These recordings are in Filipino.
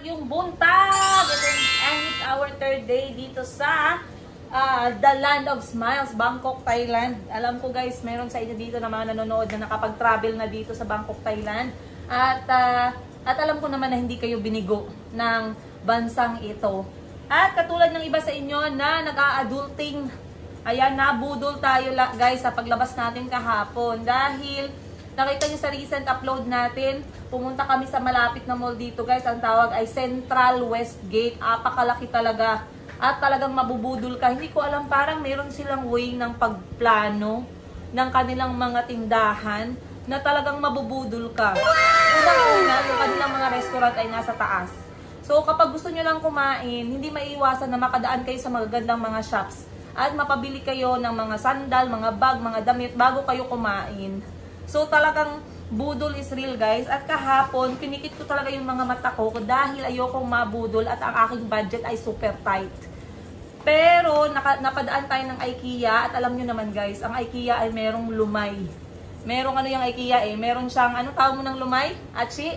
yung buntag! Ito, and it's our third day dito sa ah, The Land of Smiles, Bangkok, Thailand. Alam ko guys, meron sa inyo dito na mga nanonood na nakapag-travel na dito sa Bangkok, Thailand. At, ah, at alam ko naman na hindi kayo binigo ng bansang ito. At katulad ng iba sa inyo na nag-a-adulting, ayan, nabudol tayo guys sa paglabas natin kahapon. Dahil Nakita niyo sa recent upload natin, pumunta kami sa malapit na mall dito guys. Ang tawag ay Central Westgate. Apakalaki talaga. At talagang mabubudol ka. Hindi ko alam, parang meron silang way ng pagplano ng kanilang mga tindahan na talagang mabubudol ka. Unang-una, yung kanilang mga restaurant ay nasa taas. So kapag gusto nyo lang kumain, hindi maiiwasan na makadaan kayo sa magagandang mga shops at mapabili kayo ng mga sandal, mga bag, mga damit bago kayo kumain. So talagang budol is real guys. At kahapon, pinikit ko talaga yung mga mata ko dahil ayokong mabudol at ang aking budget ay super tight. Pero naka, napadaan tayo ng IKEA at alam nyo naman guys, ang IKEA ay merong lumay. Merong ano yung IKEA eh, meron siyang, ano tawag mo ng lumay? Achi?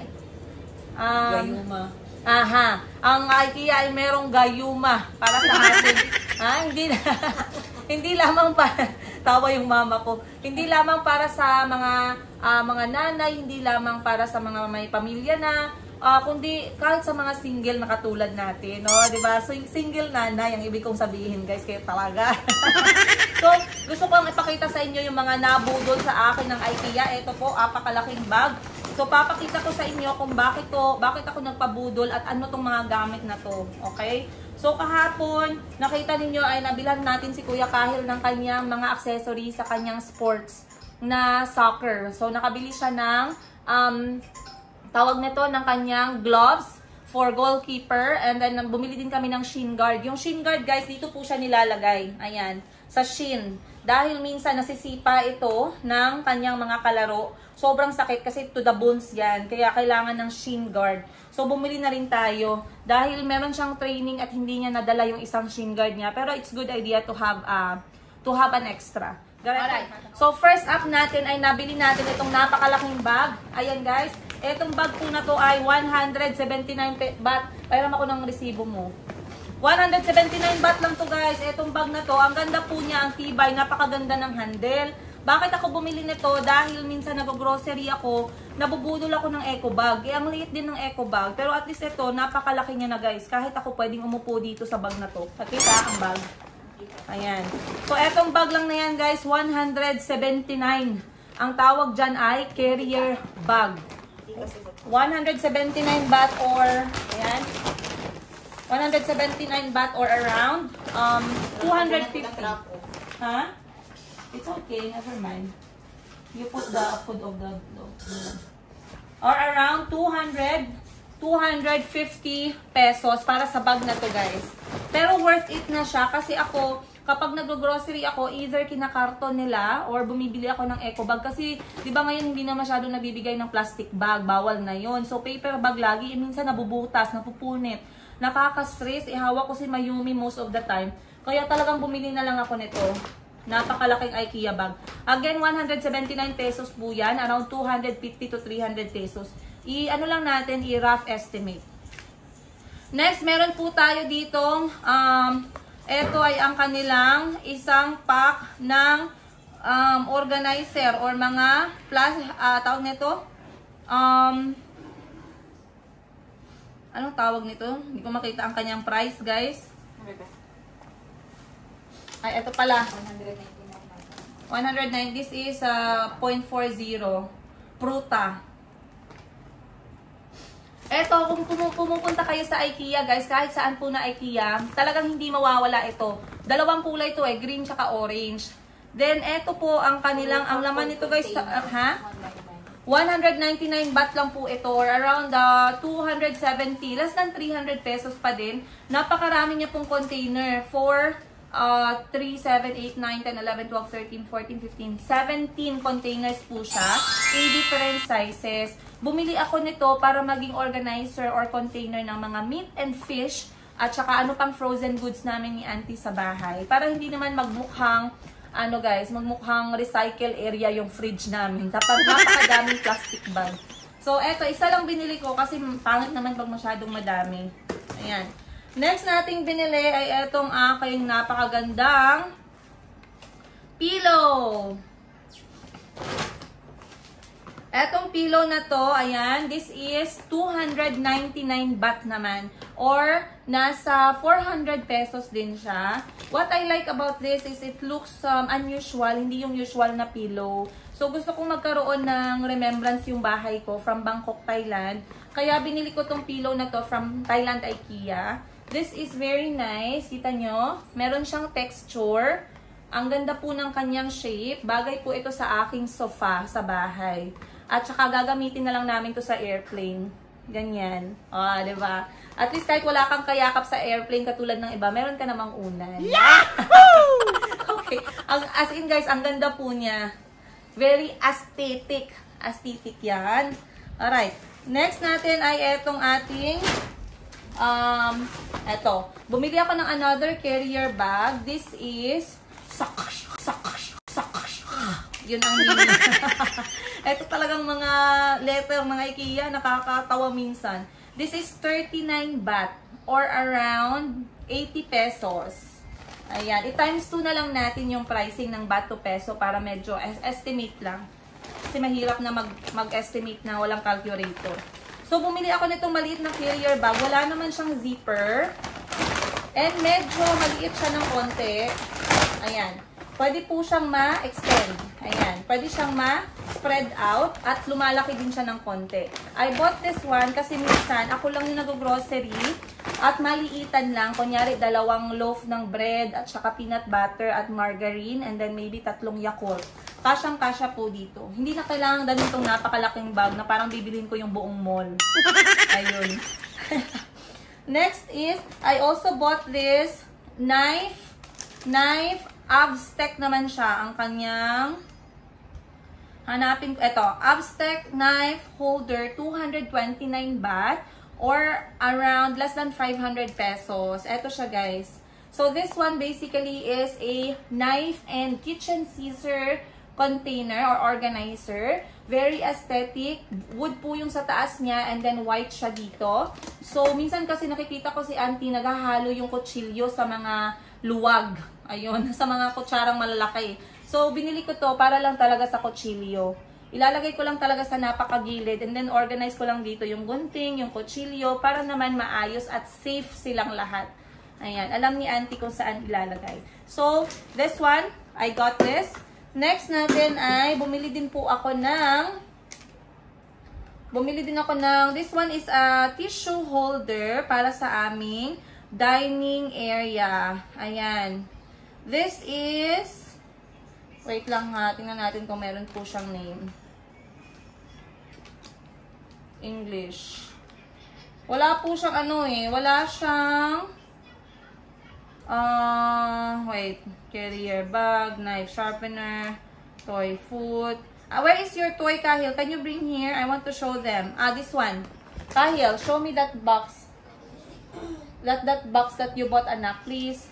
Um, Gayuma. Aha. Ang IKEA ay merong gayuma para sa atin. ha? Hindi na, hindi lamang para tawa yung mama ko. Hindi lamang para sa mga ah, mga nanay, hindi lamang para sa mga may pamilya na ah, kundi kahit sa mga single na katulad natin, no, 'di ba? So yung single nanay ang ibig kong sabihin, guys, kayo talaga. so, gusto ko ang ipakita sa inyo yung mga nabudol sa akin ng IKEA. Ito po, apakalaking bag. So papakita ko sa inyo kung bakit to, bakit ako nagpabudol at ano tong mga gamit na to. Okay? So kahapon, nakita ninyo ay nabilan natin si Kuya Kahil ng kanyang mga accessories sa kanyang sports na soccer. So nakabili siya ng um, tawag nito ng kanyang gloves for goalkeeper and then um, bumili din kami ng shin guard. Yung shin guard guys, dito po siya nilalagay. Ayan, sa shin. Dahil minsan nasisipa ito ng kanyang mga kalaro. Sobrang sakit kasi to the bones yan. Kaya kailangan ng shin guard. So bumili na rin tayo dahil meron siyang training at hindi niya nadala yung isang shin guard niya. Pero it's good idea to have uh, to have an extra. Alright. So first up natin ay nabili natin itong napakalaking bag. Ayan guys. Itong bag po na to ay 179 pe- baht. Pairam ako ng resibo mo. 179 baht lang to guys. Itong bag na to, ang ganda po niya, ang tibay, napakaganda ng handle. Bakit ako bumili nito? Dahil minsan nag-grocery ako, nabubudol ako ng eco bag. Eh, ang liit din ng eco bag. Pero at least ito, napakalaki niya na guys. Kahit ako pwedeng umupo dito sa bag na to. Nakita ang bag. Ayan. So, etong bag lang na yan guys, 179. Ang tawag dyan ay carrier bag. 179 baht or, ayan, 179 baht or around um 250. Huh? It's okay, never mind. You put the food of the, the- or around 200 250 pesos para sa bag na to, guys. Pero worth it na siya kasi ako kapag nag-grocery ako, either kinakarton nila or bumibili ako ng eco bag. Kasi, di ba ngayon hindi na masyado nabibigay ng plastic bag. Bawal na yon So, paper bag lagi. Eh, minsan nabubutas, napupunit. Nakaka-stress. Ihawak ko si Mayumi most of the time. Kaya talagang bumili na lang ako nito. Napakalaking IKEA bag. Again, 179 pesos po yan. Around 250 to 300 pesos. I-ano lang natin, i-rough estimate. Next, meron po tayo ditong, um, ito ay ang kanilang isang pack ng um, organizer or mga plus, uh, tawag nito, um, anong tawag nito? Hindi ko makita ang kanyang price, guys. Ay, ito pala. 109. This is uh, 0.40. Pruta. Eto, kung pumu- pumupunta kayo sa IKEA, guys, kahit saan po na IKEA, talagang hindi mawawala ito. Dalawang kulay ito eh, green tsaka orange. Then, eto po ang kanilang, ang laman nito guys, ah, ha? 199 baht lang po ito or around uh, 270, less than 300 pesos pa din. Napakarami niya pong container for uh, 3, 7, 8, 9, 10, 11, 12, 13, 14, 15, 17 containers po siya in different sizes. Bumili ako nito para maging organizer or container ng mga meat and fish at saka ano pang frozen goods namin ni auntie sa bahay. Para hindi naman magmukhang ano guys, magmukhang recycle area yung fridge namin. Tapos napakadaming plastic bag. So, eto, isa lang binili ko kasi pangit naman pag masyadong madami. Ayan. Next nating binili ay etong aking napakagandang pillow. Etong pillow na to, ayan, this is 299 baht naman. Or, nasa 400 pesos din siya. What I like about this is it looks um, unusual, hindi yung usual na pillow. So, gusto kong magkaroon ng remembrance yung bahay ko from Bangkok, Thailand. Kaya binili ko tong pillow na to from Thailand IKEA. This is very nice. Kita nyo? Meron siyang texture. Ang ganda po ng kanyang shape. Bagay po ito sa aking sofa sa bahay. At saka gagamitin na lang namin to sa airplane. Ganyan. O, oh, di ba? At least kahit wala kang kayakap sa airplane katulad ng iba, meron ka namang unan. Yahoo! okay. Ang, as in guys, ang ganda po niya. Very aesthetic. Aesthetic yan. Alright. Next natin ay etong ating um, eto. Bumili ako ng another carrier bag. This is sakash, sakash, sakash. Yun ang meaning. Ito talagang mga letter, mga IKEA, nakakatawa minsan. This is 39 baht or around 80 pesos. Ayan, i-times 2 na lang natin yung pricing ng baht to peso para medyo estimate lang. Kasi mahirap na mag-estimate mag na walang calculator. So, bumili ako nitong maliit na carrier bag. Wala naman siyang zipper. And medyo maliit siya ng konti. Ayan. Pwede po siyang ma-extend. Ayan. Pwede siyang ma-spread out at lumalaki din siya ng konti. I bought this one kasi minsan ako lang yung nag-grocery at maliitan lang. Kunyari, dalawang loaf ng bread at saka peanut butter at margarine and then maybe tatlong Yakult. Kasyang-kasya po dito. Hindi na kailangan dami itong napakalaking bag na parang bibilhin ko yung buong mall. Ayun. Next is, I also bought this knife, knife Avstec naman siya. Ang kanyang hanapin ko. Ito, Avstec knife holder 229 baht or around less than 500 pesos. Ito siya guys. So this one basically is a knife and kitchen scissor container or organizer. Very aesthetic. Wood po yung sa taas niya and then white siya dito. So minsan kasi nakikita ko si auntie naghahalo yung kutsilyo sa mga luwag. Ayun, sa mga kutsarang malalaki. So, binili ko to para lang talaga sa kutsilyo. Ilalagay ko lang talaga sa napakagilid and then organize ko lang dito yung gunting, yung kutsilyo para naman maayos at safe silang lahat. Ayan, alam ni auntie kung saan ilalagay. So, this one, I got this. Next natin ay bumili din po ako ng bumili din ako ng this one is a tissue holder para sa aming dining area. Ayan. This is, wait lang ha, tingnan natin kung meron po siyang name. English. Wala po siyang ano eh, wala siyang, uh, wait, carrier bag, knife sharpener, toy food. Uh, where is your toy, Kahil? Can you bring here? I want to show them. Ah, this one. Kahil, show me that box. That, that box that you bought, anak, please.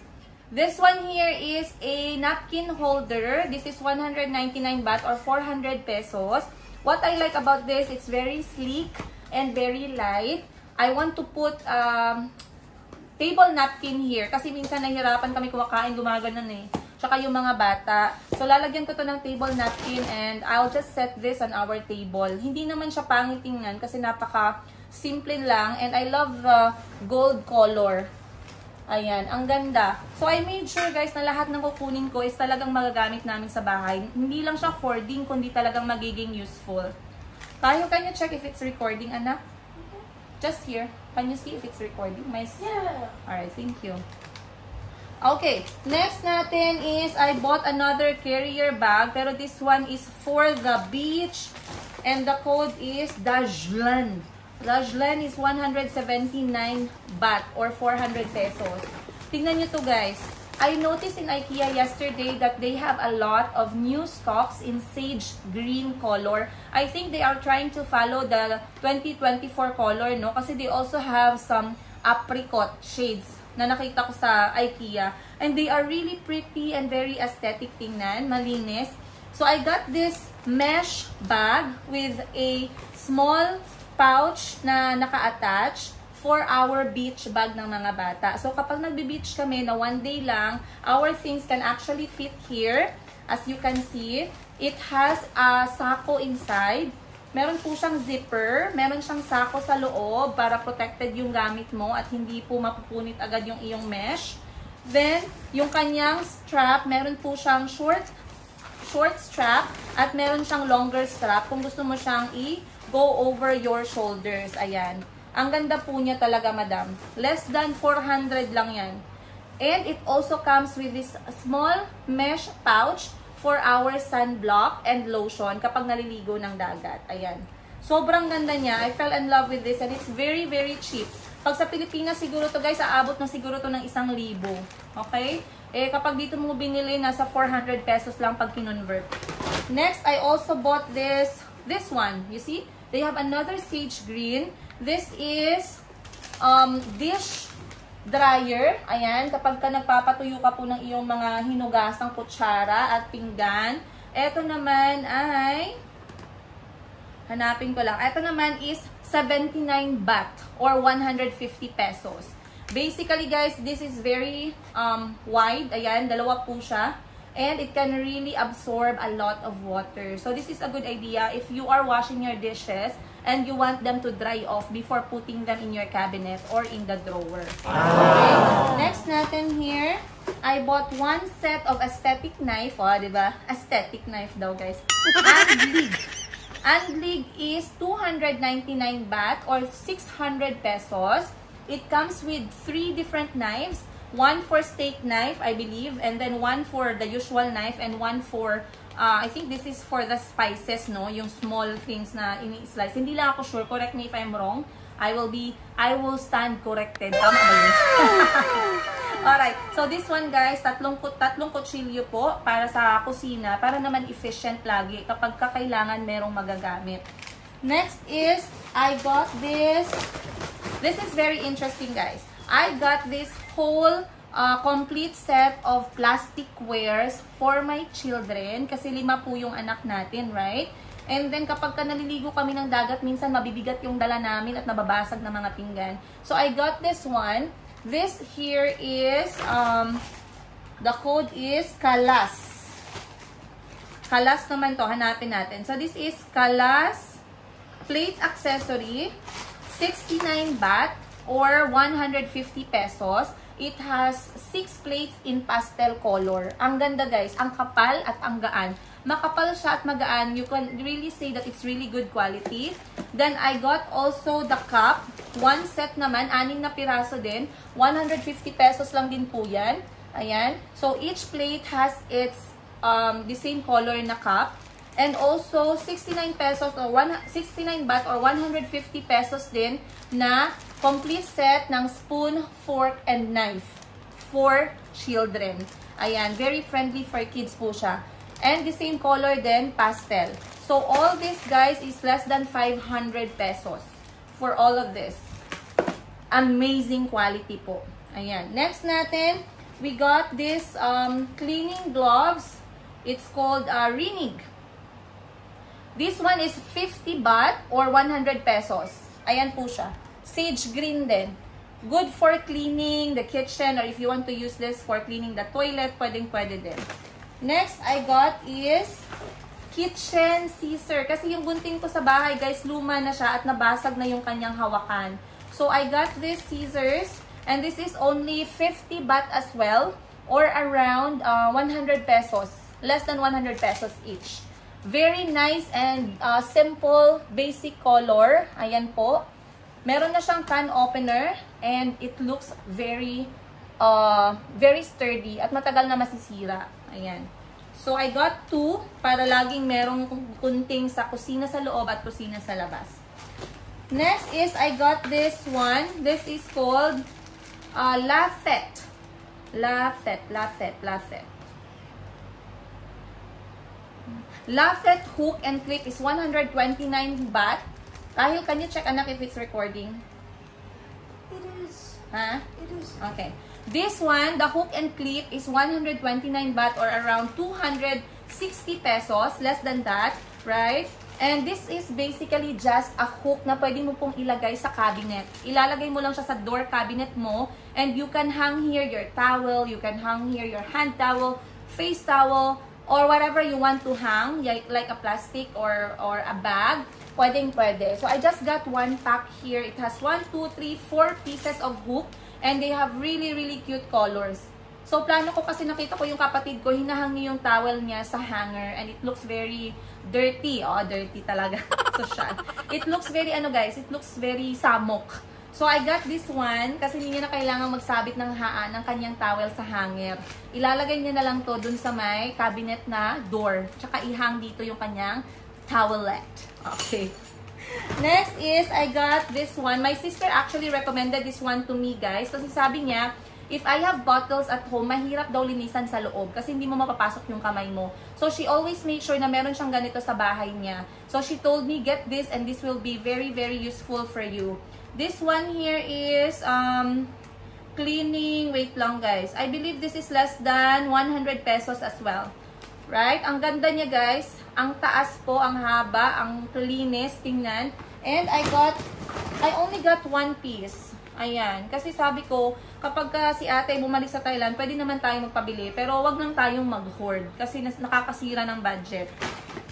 This one here is a napkin holder. This is 199 baht or 400 pesos. What I like about this, it's very sleek and very light. I want to put um, table napkin here. Kasi minsan nahihirapan kami kumakain, gumaganon eh. Tsaka yung mga bata. So, lalagyan ko to ng table napkin and I'll just set this on our table. Hindi naman siya pangit tingnan kasi napaka Simple lang. And I love the gold color. Ayan, ang ganda. So, I made sure guys na lahat ng kukunin ko is talagang magagamit namin sa bahay. Hindi lang siya hoarding, kundi talagang magiging useful. Tayo, can you check if it's recording, anak? Just here. Can you see if it's recording? My... Yeah. Alright, thank you. Okay, next natin is I bought another carrier bag. Pero this one is for the beach. And the code is Dajlan. Rajlan is 179 baht or 400 pesos. Tingnan nyo to guys. I noticed in IKEA yesterday that they have a lot of new stocks in sage green color. I think they are trying to follow the 2024 color, no? Kasi they also have some apricot shades na nakita ko sa IKEA. And they are really pretty and very aesthetic tingnan, malinis. So I got this mesh bag with a small pouch na naka-attach for our beach bag ng mga bata. So, kapag nagbe-beach kami na one day lang, our things can actually fit here. As you can see, it has a sako inside. Meron po siyang zipper, meron siyang sako sa loob para protected yung gamit mo at hindi po mapupunit agad yung iyong mesh. Then, yung kanyang strap, meron po siyang short short strap at meron siyang longer strap kung gusto mo siyang i-go over your shoulders. Ayan. Ang ganda po niya talaga, madam. Less than 400 lang yan. And it also comes with this small mesh pouch for our sunblock and lotion kapag naliligo ng dagat. Ayan. Sobrang ganda niya. I fell in love with this and it's very, very cheap. Pag sa Pilipinas, siguro to guys, aabot na siguro to ng isang libo. Okay? Eh, kapag dito mo binili, nasa 400 pesos lang pag kinonvert. Next, I also bought this, this one. You see? They have another sage green. This is um, dish dryer. Ayan, kapag ka nagpapatuyo ka po ng iyong mga hinugasang kutsara at pinggan. Ito naman ay, hanapin ko lang. Ito naman is 79 baht or 150 pesos. Basically guys, this is very um, wide. Ayan, dalawa po siya. And it can really absorb a lot of water. So this is a good idea if you are washing your dishes and you want them to dry off before putting them in your cabinet or in the drawer. Okay. Next natin here, I bought one set of aesthetic knife. O, oh, diba? Aesthetic knife daw, guys. Andlig. Andlig is 299 baht or 600 pesos. It comes with three different knives. One for steak knife, I believe, and then one for the usual knife, and one for Uh, I think this is for the spices, no? Yung small things na ini-slice. Hindi lang ako sure. Correct me if I'm wrong. I will be, I will stand corrected. Tama ba yun? Alright. So, this one, guys, tatlong, tatlong kutsilyo po para sa kusina. Para naman efficient lagi kapag kakailangan merong magagamit. Next is, I got this. This is very interesting, guys. I got this whole uh, complete set of plastic wares for my children. Kasi lima po yung anak natin, right? And then kapag ka naliligo kami ng dagat, minsan mabibigat yung dala namin at nababasag na mga pinggan. So I got this one. This here is, um, the code is Kalas. Kalas naman to, hanapin natin. So this is Kalas plate accessory, 69 baht or 150 pesos. It has 6 plates in pastel color. Ang ganda guys, ang kapal at ang gaan. Makapal siya at magaan. You can really say that it's really good quality. Then I got also the cup. One set naman, anim na piraso din. 150 pesos lang din po yan. Ayan. So each plate has its um, the same color na cup. And also, 69 pesos or 69 baht or 150 pesos din na complete set ng spoon, fork, and knife for children. Ayan, very friendly for kids po siya. And the same color din, pastel. So, all this, guys, is less than 500 pesos for all of this. Amazing quality po. Ayan. Next natin, we got this um, cleaning gloves. It's called uh, Rinig. This one is 50 baht or 100 pesos. Ayan po siya. Sage green din. Good for cleaning the kitchen or if you want to use this for cleaning the toilet, pwedeng pwede din. Next I got is kitchen scissor. Kasi yung gunting ko sa bahay, guys, luma na siya at nabasag na yung kanyang hawakan. So I got this scissors and this is only 50 baht as well or around uh, 100 pesos. Less than 100 pesos each. Very nice and uh, simple, basic color. Ayan po. Meron na siyang can opener and it looks very uh, very sturdy at matagal na masisira. Ayan. So, I got two para laging merong kunting sa kusina sa loob at kusina sa labas. Next is, I got this one. This is called uh, Lafette. Lafette, Lafette, Lafette. Lafette hook and clip is 129 baht. Kahil, can you check anak if it's recording? It is. Ha? It is. Okay. This one, the hook and clip is 129 baht or around 260 pesos, less than that. Right? And this is basically just a hook na pwede mo pong ilagay sa cabinet. Ilalagay mo lang siya sa door cabinet mo and you can hang here your towel, you can hang here your hand towel, face towel, or whatever you want to hang, like, like a plastic or, or a bag. Pwedeng pwede. So I just got one pack here. It has 1, 2, 3, 4 pieces of hook and they have really, really cute colors. So, plano ko kasi nakita ko yung kapatid ko, hinahangi yung towel niya sa hanger and it looks very dirty. Oh, dirty talaga. so, siya. It looks very, ano guys, it looks very samok. So, I got this one kasi hindi niya na kailangan magsabit ng haan ng kanyang towel sa hanger. Ilalagay niya na lang to dun sa may cabinet na door. Tsaka ihang dito yung kanyang towelette. Okay. Next is, I got this one. My sister actually recommended this one to me, guys. Kasi sabi niya, if I have bottles at home, mahirap daw linisan sa loob kasi hindi mo mapapasok yung kamay mo. So, she always make sure na meron siyang ganito sa bahay niya. So, she told me, get this and this will be very, very useful for you. This one here is um, cleaning. Wait lang, guys. I believe this is less than 100 pesos as well. Right? Ang ganda niya, guys. Ang taas po, ang haba, ang cleanest. Tingnan. And I got, I only got one piece. Ayan. Kasi sabi ko, kapag ka si ate bumalik sa Thailand, pwede naman tayo magpabili. Pero wag lang tayong mag-hoard. Kasi nakakasira ng budget.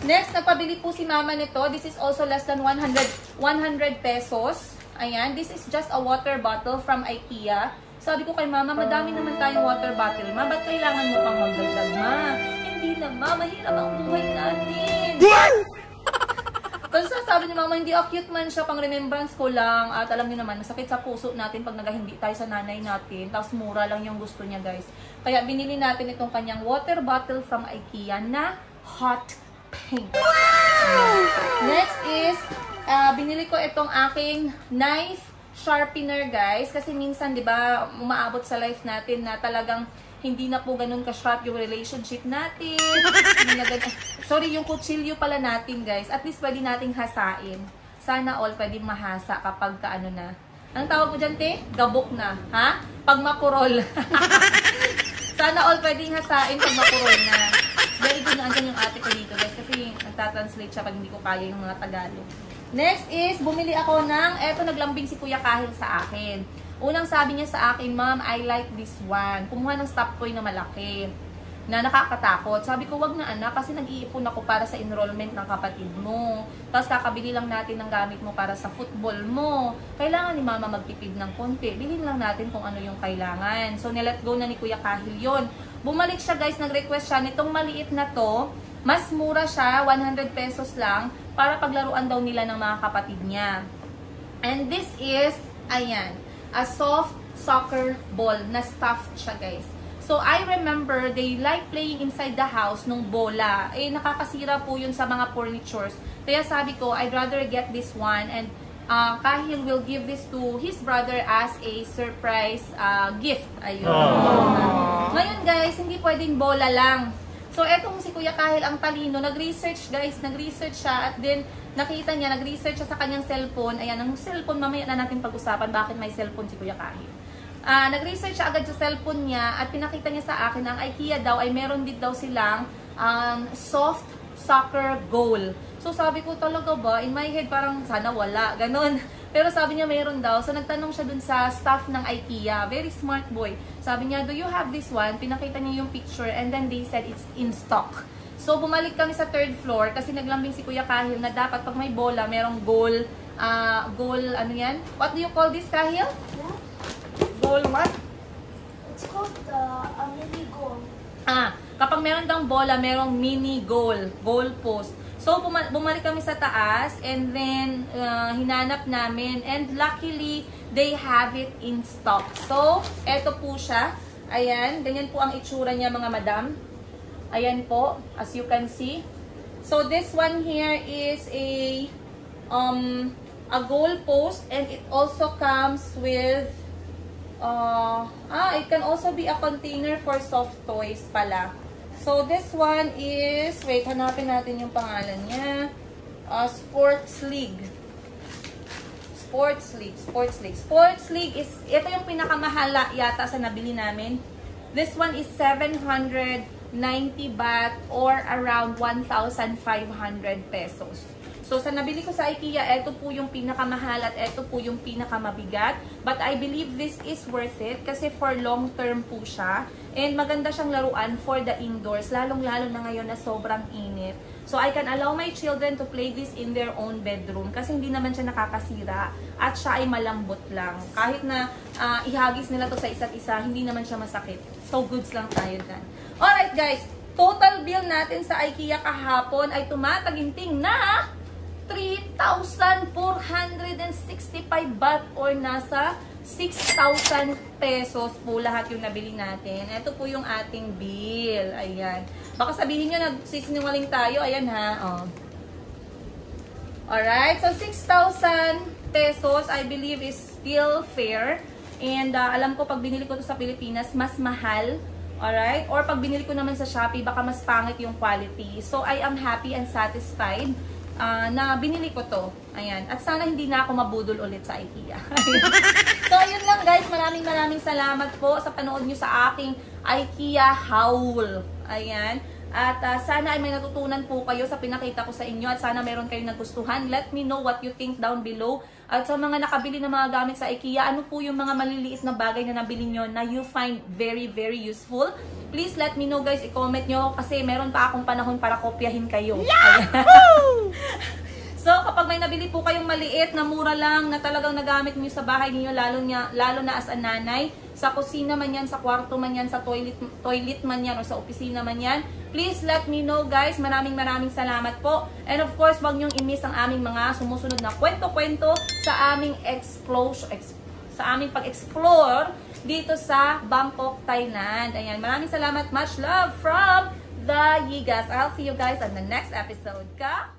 Next, nagpabili po si mama nito. This is also less than 100, 100 pesos. Ayan. This is just a water bottle from IKEA. Sabi ko kay mama, madami naman tayong water bottle. Ma, ba't kailangan mo pang magdagdag, ma? Hindi na, ma. Mahirap ang buhay natin. Kasi sabi ni mama, hindi oh, cute man siya, pang remembrance ko lang. At alam niyo naman, masakit sa puso natin pag nagahindi tayo sa nanay natin. Tapos mura lang yung gusto niya, guys. Kaya binili natin itong kanyang water bottle from IKEA na hot pink. Next is, uh, binili ko itong aking knife sharpener, guys. Kasi minsan, di ba, umaabot sa life natin na talagang hindi na po ganun ka-sharp yung relationship natin. Hindi. Sorry, yung kutsilyo pala natin, guys. At least pwede nating hasain. Sana all pwedeng mahasa kapag ka ano na. Anong tawag mo dyan, te? Gabok na. Ha? Pag mapurol. Sana all pwedeng hasain pag mapurol na. Very good na andyan yung ate ko dito, guys. Kasi nagtatranslate siya pag hindi ko kaya yung mga Tagalog. Next is, bumili ako ng, eto naglambing si Kuya Kahil sa akin. Unang sabi niya sa akin, Ma'am, I like this one. Kumuha ng stop toy na malaki na nakakatakot. Sabi ko, wag na anak, kasi nag-iipon ako para sa enrollment ng kapatid mo. Tapos kakabili lang natin ng gamit mo para sa football mo. Kailangan ni mama magtipid ng konti. Bilhin lang natin kung ano yung kailangan. So, nilet go na ni Kuya Kahil yon. Bumalik siya guys, nag-request siya nitong maliit na to. Mas mura siya, 100 pesos lang, para paglaruan daw nila ng mga kapatid niya. And this is, ayan, a soft soccer ball na stuffed siya guys. So, I remember they like playing inside the house nung bola. Eh, nakakasira po yun sa mga furnitures. Kaya sabi ko, I'd rather get this one and uh, Kahil will give this to his brother as a surprise uh, gift. Ayun. Aww. Ngayon guys, hindi pwedeng bola lang. So, etong si Kuya Kahil ang talino, nag-research guys, nag-research siya at then nakita niya, nag-research siya sa kanyang cellphone. Ayan, ang cellphone, mamaya na natin pag-usapan bakit may cellphone si Kuya Kahil. Uh, nag-research siya agad sa cellphone niya at pinakita niya sa akin ang IKEA daw ay meron din daw silang um, soft soccer goal. So sabi ko talaga ba, in my head parang sana wala, ganun. Pero sabi niya meron daw. So nagtanong siya dun sa staff ng IKEA. Very smart boy. Sabi niya, do you have this one? Pinakita niya yung picture and then they said it's in stock. So bumalik kami sa third floor kasi naglambing si Kuya Kahil na dapat pag may bola, merong goal, uh, goal, ano yan? What do you call this, Kahil? Yeah. Goal what? It's called uh, a mini goal. Ah, kapag meron kang bola, merong mini goal, goal post. So, bumalik kami sa taas and then uh, hinanap namin and luckily, they have it in stock. So, eto po siya. Ayan, ganyan po ang itsura niya mga madam. Ayan po, as you can see. So, this one here is a um, a goal post and it also comes with uh, ah, it can also be a container for soft toys pala. So, this one is, wait, hanapin natin yung pangalan niya. Uh, Sports League. Sports League, Sports League. Sports League is, ito yung pinakamahala yata sa nabili namin. This one is 700 90 baht or around 1,500 pesos. So, sa nabili ko sa IKEA, ito po yung pinakamahal at ito po yung pinakamabigat. But I believe this is worth it kasi for long term po siya. And maganda siyang laruan for the indoors, lalong-lalo na ngayon na sobrang init. So, I can allow my children to play this in their own bedroom kasi hindi naman siya nakakasira at siya ay malambot lang. Kahit na uh, ihagis nila to sa isa't isa, hindi naman siya masakit. So, goods lang tayo dyan. Alright guys, total bill natin sa IKEA kahapon ay tumataginting na 3,465 baht or nasa 6,000 pesos po lahat yung nabili natin. Ito po yung ating bill. Ayan. Baka sabihin nyo, nagsisinungaling tayo. Ayan ha. Oh. Alright. So, 6,000 pesos, I believe, is still fair. And uh, alam ko, pag binili ko to sa Pilipinas, mas mahal. Alright? Or pag binili ko naman sa Shopee, baka mas pangit yung quality. So, I am happy and satisfied uh, na binili ko to. Ayan. At sana hindi na ako mabudol ulit sa IKEA. so, yun lang guys. Maraming maraming salamat po sa panood nyo sa aking IKEA haul. Ayan. At uh, sana ay may natutunan po kayo sa pinakita ko sa inyo at sana meron kayong nagustuhan. Let me know what you think down below. At sa mga nakabili ng mga gamit sa IKEA, ano po yung mga maliliit na bagay na nabili nyo na you find very, very useful? Please let me know guys, i-comment nyo kasi meron pa akong panahon para kopyahin kayo. Yahoo! So, kapag may nabili po kayong maliit na mura lang na talagang nagamit niyo sa bahay niyo lalo, niya, lalo na as a nanay, sa kusina man yan, sa kwarto man yan, sa toilet, toilet man yan, o sa opisina man yan, please let me know guys. Maraming maraming salamat po. And of course, wag niyong i-miss ang aming mga sumusunod na kwento-kwento sa aming explosion, ex, sa aming pag-explore dito sa Bangkok, Thailand. Ayan, maraming salamat. Much love from the Yigas. I'll see you guys on the next episode. Ka?